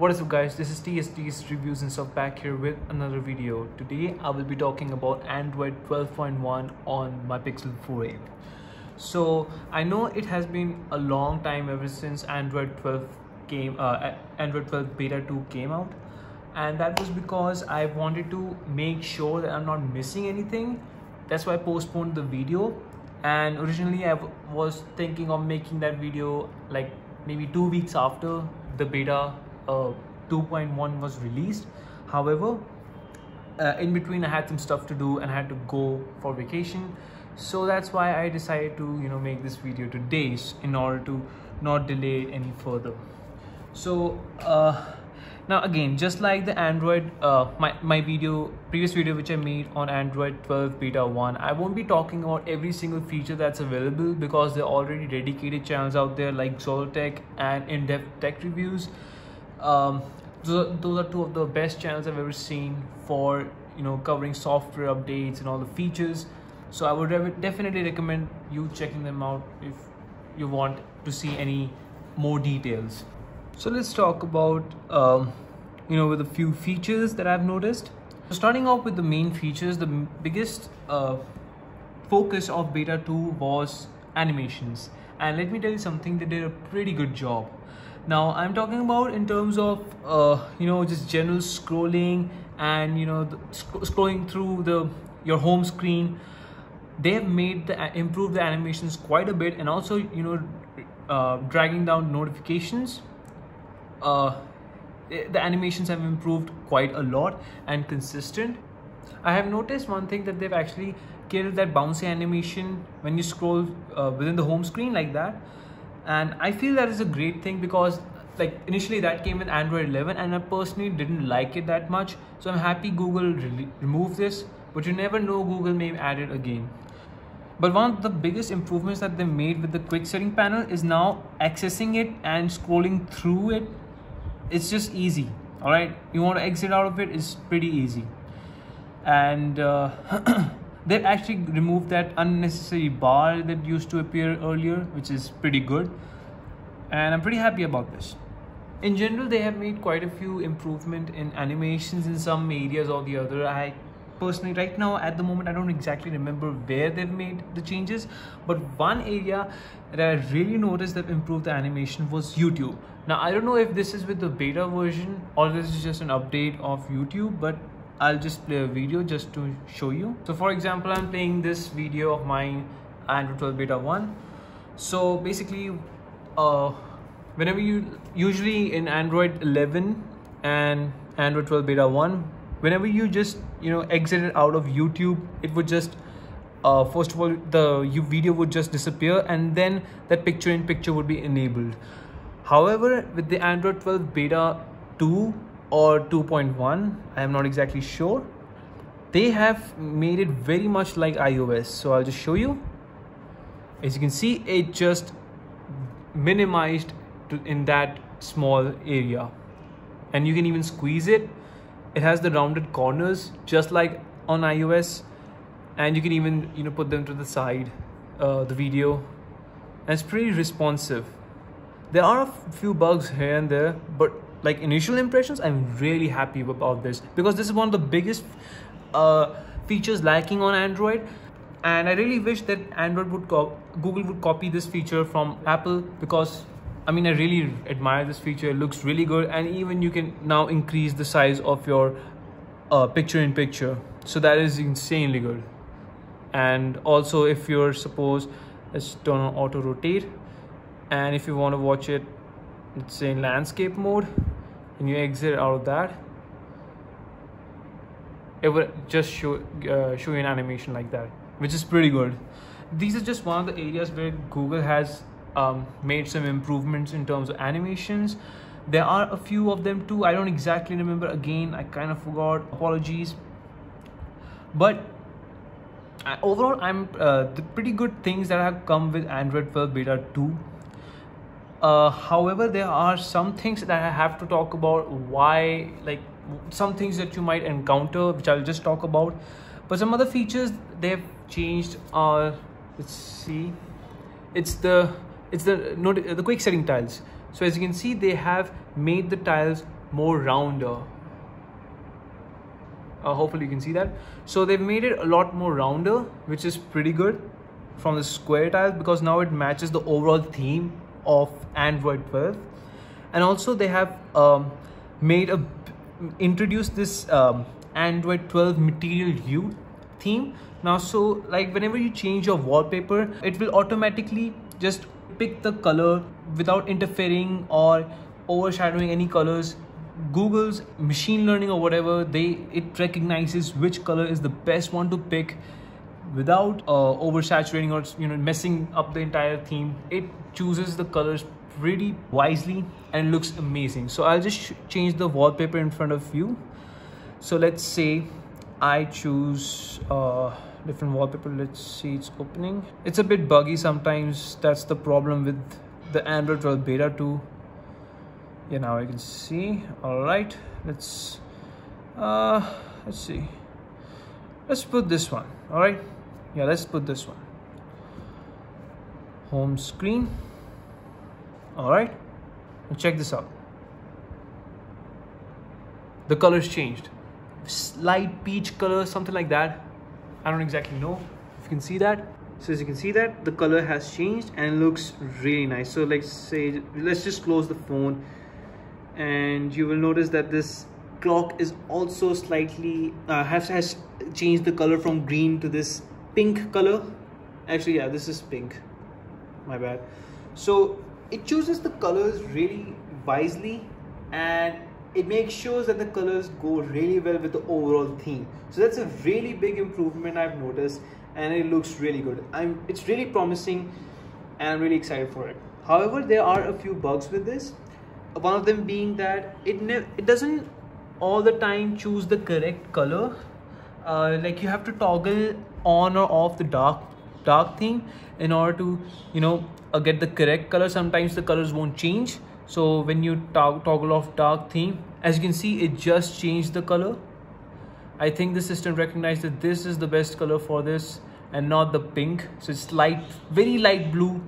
What is up guys, this is TSD's Reviews and stuff back here with another video. Today I will be talking about Android 12.1 on my Pixel 4a. So I know it has been a long time ever since Android 12 came, uh, Android 12 Beta 2 came out and that was because I wanted to make sure that I'm not missing anything. That's why I postponed the video and originally I was thinking of making that video like maybe two weeks after the beta uh, 2.1 was released. However uh, in between I had some stuff to do and I had to go for vacation. So that's why I decided to you know make this video today in order to not delay it any further. So uh, now again just like the android uh, my, my video previous video which i made on android 12 beta 1 i won't be talking about every single feature that's available because there are already dedicated channels out there like Zollotech and in-depth tech reviews um, those, those are two of the best channels i've ever seen for you know covering software updates and all the features so i would definitely recommend you checking them out if you want to see any more details so let's talk about, um, you know, with a few features that I've noticed. So starting off with the main features, the biggest uh, focus of beta 2 was animations. And let me tell you something, they did a pretty good job. Now I'm talking about in terms of, uh, you know, just general scrolling and, you know, sc scrolling through the your home screen. They have made the improved the animations quite a bit and also, you know, uh, dragging down notifications uh, the animations have improved quite a lot and consistent. I have noticed one thing that they've actually killed that bouncy animation when you scroll uh, within the home screen like that. And I feel that is a great thing because like initially that came with Android 11 and I personally didn't like it that much. So I'm happy Google re removed this, but you never know Google may add it again. But one of the biggest improvements that they made with the quick setting panel is now accessing it and scrolling through it it's just easy all right you want to exit out of it, it is pretty easy and uh, they've actually removed that unnecessary bar that used to appear earlier which is pretty good. And i'm pretty happy about this. In general they have made quite a few improvement in animations in some areas or the other. I personally right now at the moment i don't exactly remember where they've made the changes but one area that i really noticed that improved the animation was youtube. Now i don't know if this is with the beta version or this is just an update of youtube but i'll just play a video just to show you. So for example i'm playing this video of mine android 12 beta 1 so basically uh whenever you usually in android 11 and android 12 beta 1 whenever you just you know exited out of youtube it would just uh, first of all the video would just disappear and then that picture in picture would be enabled. However with the android 12 beta 2 or 2.1 i am not exactly sure. They have made it very much like ios so i'll just show you. As you can see it just minimized to, in that small area. And you can even squeeze it. It has the rounded corners just like on iOS and you can even you know put them to the side uh, the video. And it's pretty responsive. There are a few bugs here and there but like initial impressions I'm really happy about this because this is one of the biggest uh, features lacking on Android and I really wish that Android would Google would copy this feature from Apple because I mean, I really admire this feature. It looks really good. And even you can now increase the size of your uh, picture in picture. So that is insanely good. And also if you're suppose, let's turn on auto rotate. And if you want to watch it, say in landscape mode, and you exit out of that, it will just show, uh, show you an animation like that, which is pretty good. These are just one of the areas where Google has um, made some improvements in terms of animations. There are a few of them too. I don't exactly remember. Again i kind of forgot. Apologies. But overall i'm uh, the pretty good things that have come with android 12 beta 2 uh, however there are some things that i have to talk about why like some things that you might encounter which i'll just talk about. But some other features they've changed are let's see. It's the it's the the quick setting tiles. So as you can see they have made the tiles more rounder. Uh, hopefully you can see that. So they've made it a lot more rounder which is pretty good from the square tile because now it matches the overall theme of android 12 and also they have um, made a introduced this um, android 12 Material You theme. Now so like whenever you change your wallpaper it will automatically just pick the color without interfering or overshadowing any colors. Google's machine learning or whatever they it recognizes which color is the best one to pick without uh, oversaturating or you know messing up the entire theme it chooses the colors pretty wisely and looks amazing. So i'll just change the wallpaper in front of you. So let's say i choose uh, different wallpaper. Let's see it's opening. It's a bit buggy sometimes. That's the problem with the android 12 beta 2 yeah now I can see. All right let's uh let's see. Let's put this one. All right yeah let's put this one. Home screen. All right. And check this out. The colors changed. Slight peach color something like that. I don't exactly know if you can see that. So as you can see that the color has changed and looks really nice. So let's say let's just close the phone. And you will notice that this clock is also slightly uh, has, has changed the color from green to this pink color. Actually yeah this is pink. My bad. So it chooses the colors really wisely and it makes sure that the colors go really well with the overall theme. So that's a really big improvement i've noticed and it looks really good. I'm it's really promising and i'm really excited for it. However there are a few bugs with this. One of them being that it it doesn't all the time choose the correct color. Uh, like you have to toggle on or off the dark dark theme in order to you know uh, get the correct color. Sometimes the colors won't change. So when you to toggle off dark theme as you can see it just changed the color. I think the system recognized that this is the best color for this and not the pink. So it's light very light blue.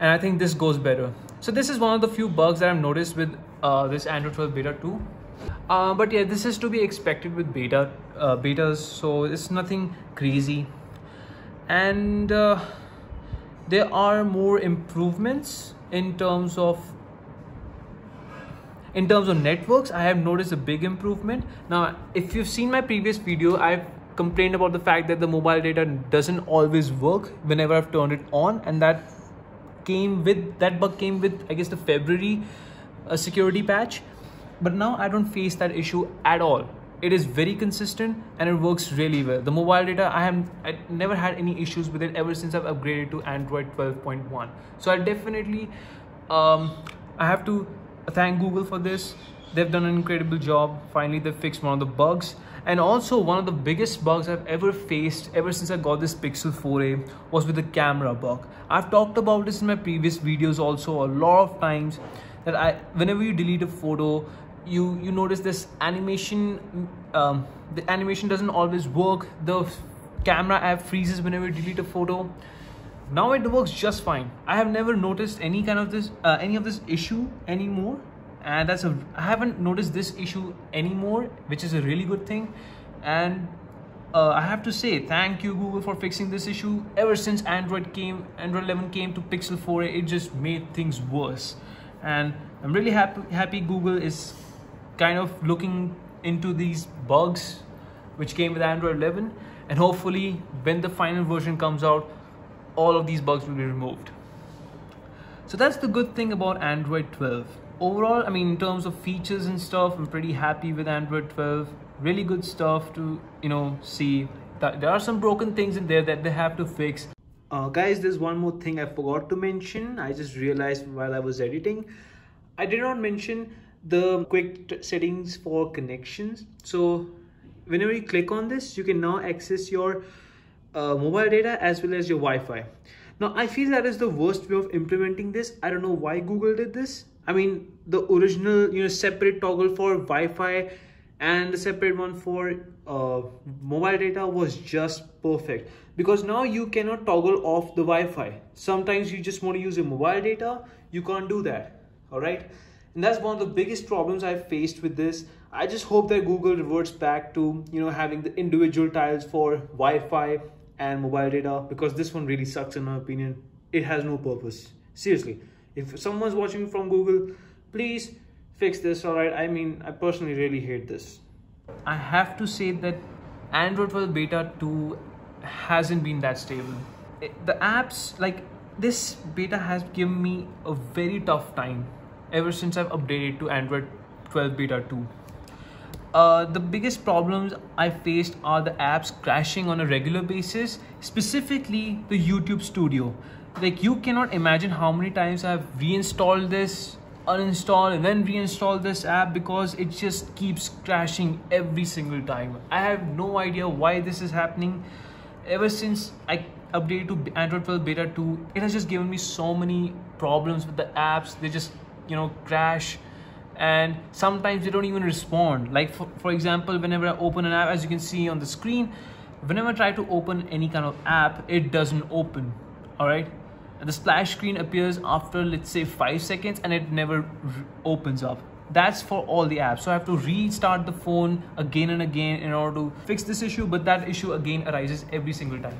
And I think this goes better. So this is one of the few bugs that I've noticed with uh, this Android 12 Beta 2 uh, but yeah this is to be expected with beta uh, betas so it's nothing crazy. And uh, there are more improvements in terms of in terms of networks. I have noticed a big improvement. Now if you've seen my previous video i've complained about the fact that the mobile data doesn't always work whenever i've turned it on and that came with that bug came with i guess the february uh, security patch but now i don't face that issue at all. It is very consistent and it works really well. The mobile data i have I never had any issues with it ever since i've upgraded to android 12.1 so i definitely um, i have to thank google for this. They've done an incredible job. Finally they fixed one of the bugs. And also one of the biggest bugs I've ever faced ever since I got this Pixel 4a was with the camera bug. I've talked about this in my previous videos also a lot of times that I whenever you delete a photo you you notice this animation um, the animation doesn't always work. The camera app freezes whenever you delete a photo. Now it works just fine. I have never noticed any kind of this uh, any of this issue anymore. And that's a i haven't noticed this issue anymore which is a really good thing. And uh, i have to say thank you google for fixing this issue. Ever since android came android 11 came to pixel 4 it just made things worse. And i'm really happy happy google is kind of looking into these bugs which came with android 11 and hopefully when the final version comes out all of these bugs will be removed. So that's the good thing about android 12 overall i mean in terms of features and stuff i'm pretty happy with android 12 really good stuff to you know see. There are some broken things in there that they have to fix. Uh, guys there's one more thing i forgot to mention. I just realized while i was editing. I did not mention the quick settings for connections so whenever you click on this you can now access your uh, mobile data as well as your wi-fi now i feel that is the worst way of implementing this i don't know why google did this I mean, the original, you know, separate toggle for Wi-Fi and the separate one for uh, mobile data was just perfect because now you cannot toggle off the Wi-Fi. Sometimes you just want to use your mobile data, you can't do that. All right. And that's one of the biggest problems I've faced with this. I just hope that Google reverts back to you know having the individual tiles for Wi-Fi and mobile data because this one really sucks in my opinion. It has no purpose. Seriously, if someone's watching from Google, please fix this. All right, I mean I personally really hate this. I have to say that Android 12 beta 2 hasn't been that stable. Eh, the apps like this beta has given me a very tough time ever since I've updated to Android 12 beta 2. Uh, the biggest problems I faced are the apps crashing on a regular basis, specifically the YouTube Studio. Like you cannot imagine how many times I've reinstalled this, uninstall and then reinstall this app because it just keeps crashing every single time. I have no idea why this is happening. Ever since I updated to Android 12 beta 2, it has just given me so many problems with the apps. They just you know crash. And sometimes they don't even respond. Like for, for example whenever i open an app as you can see on the screen whenever i try to open any kind of app it doesn't open. All right? And the splash screen appears after let's say five seconds and it never opens up. That's for all the apps. So i have to restart the phone again and again in order to fix this issue but that issue again arises every single time.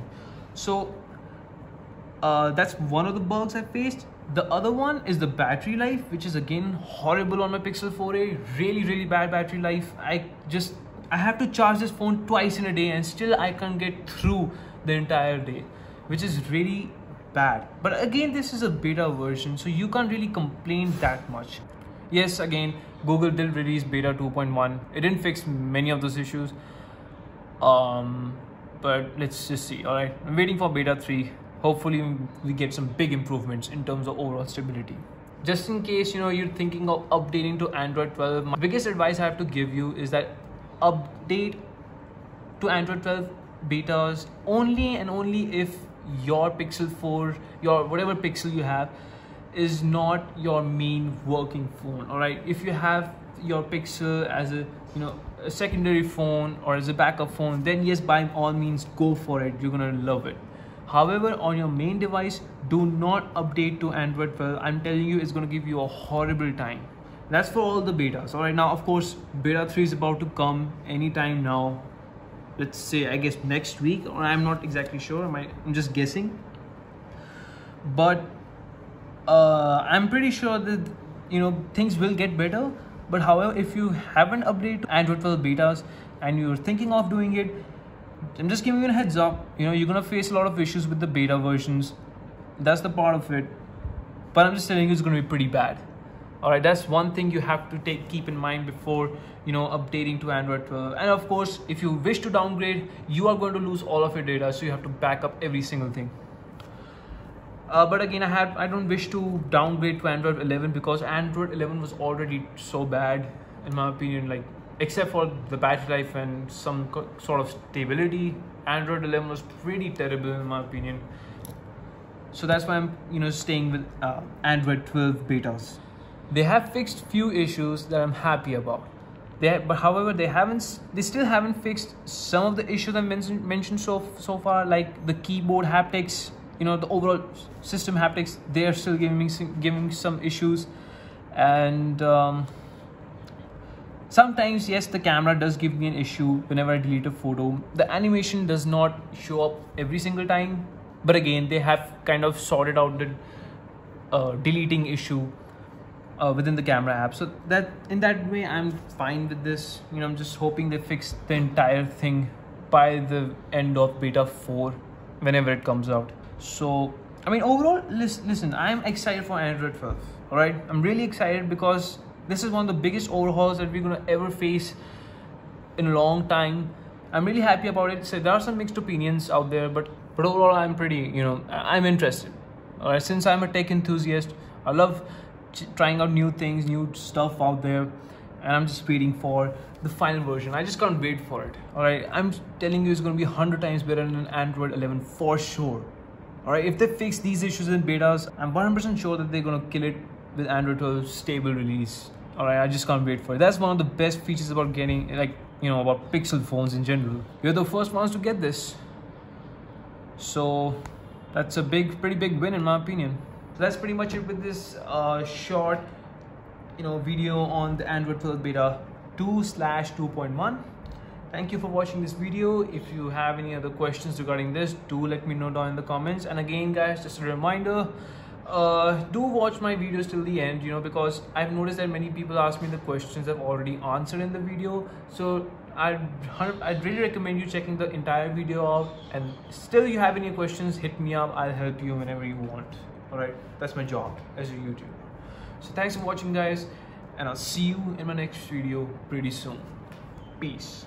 So uh, that's one of the bugs i faced the other one is the battery life, which is again horrible on my Pixel 4a. Really, really bad battery life. I just I have to charge this phone twice in a day and still I can't get through the entire day, which is really bad. But again, this is a beta version, so you can't really complain that much. Yes, again, Google did release beta 2.1. It didn't fix many of those issues. Um, but let's just see. All right, I'm waiting for beta 3 hopefully we get some big improvements in terms of overall stability. Just in case you know you're thinking of updating to android 12 my biggest advice i have to give you is that update to android 12 betas only and only if your pixel 4 your whatever pixel you have is not your main working phone all right if you have your pixel as a you know a secondary phone or as a backup phone then yes by all means go for it. You're gonna love it However, on your main device, do not update to Android 12. I'm telling you, it's going to give you a horrible time. That's for all the betas. All right, now, of course, beta 3 is about to come anytime now. Let's say, I guess, next week, or I'm not exactly sure. I'm just guessing. But uh, I'm pretty sure that, you know, things will get better. But however, if you haven't updated to Android 12 betas and you're thinking of doing it, I'm just giving you a heads up. You know, you're gonna face a lot of issues with the beta versions. That's the part of it. But I'm just telling you it's gonna be pretty bad. Alright, that's one thing you have to take keep in mind before you know updating to Android 12. And of course, if you wish to downgrade, you are going to lose all of your data, so you have to back up every single thing. Uh, but again, I have I don't wish to downgrade to Android 11 because Android 11 was already so bad in my opinion. Like except for the battery life and some sort of stability android 11 was pretty terrible in my opinion. So that's why i'm you know staying with uh, android 12 betas. They have fixed few issues that i'm happy about. They have, but however they haven't they still haven't fixed some of the issues i mentioned mentioned so so far like the keyboard haptics you know the overall system haptics they are still giving giving some issues. And um, Sometimes, yes, the camera does give me an issue whenever I delete a photo. The animation does not show up every single time. But again, they have kind of sorted out the uh, deleting issue uh, within the camera app. So that in that way, I'm fine with this. You know, I'm just hoping they fix the entire thing by the end of beta 4 whenever it comes out. So, I mean, overall, listen, listen I'm excited for Android 12. All right, I'm really excited because this is one of the biggest overhauls that we're going to ever face in a long time. I'm really happy about it. So there are some mixed opinions out there but but overall i'm pretty you know i'm interested. All right since i'm a tech enthusiast i love trying out new things new stuff out there and i'm just waiting for the final version. I just can't wait for it. All right i'm telling you it's going to be 100 times better than android 11 for sure. All right if they fix these issues in betas i'm 100% sure that they're going to kill it with android 12 stable release all right i just can't wait for it. That's one of the best features about getting like you know about pixel phones in general. You're the first ones to get this. So that's a big pretty big win in my opinion. So that's pretty much it with this uh, short you know video on the Android 12 beta 2 slash 2.1 thank you for watching this video. If you have any other questions regarding this do let me know down in the comments. And again guys just a reminder uh, do watch my videos till the end you know because I've noticed that many people ask me the questions I've already answered in the video. So I'd, I'd really recommend you checking the entire video out and still you have any questions hit me up. I'll help you whenever you want. Alright? That's my job as a YouTuber. So thanks for watching guys and I'll see you in my next video pretty soon. Peace